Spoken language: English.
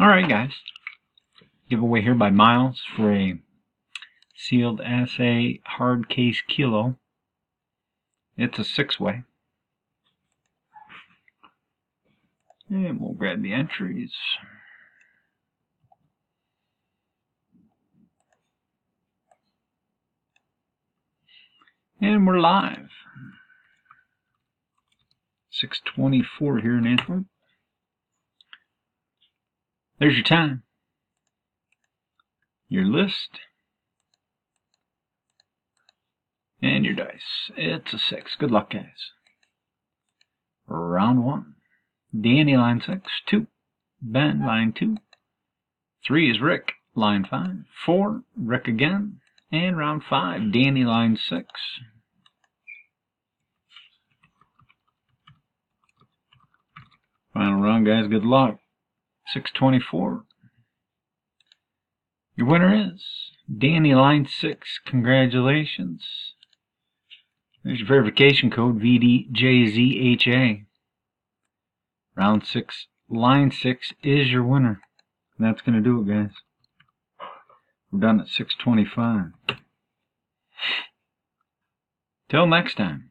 Alright guys, giveaway here by Miles for a sealed assay hard case kilo. It's a six way. And we'll grab the entries. And we're live. 624 here in Antwerp. There's your time. Your list. And your dice. It's a six. Good luck, guys. Round one. Danny, line six. Two. Ben, line two. Three is Rick, line five. Four, Rick again. And round five, Danny, line six. Final round, guys. Good luck. 624. Your winner is Danny Line 6. Congratulations. There's your verification code VDJZHA. Round 6, Line 6 is your winner. And that's going to do it, guys. We're done at 625. Till next time.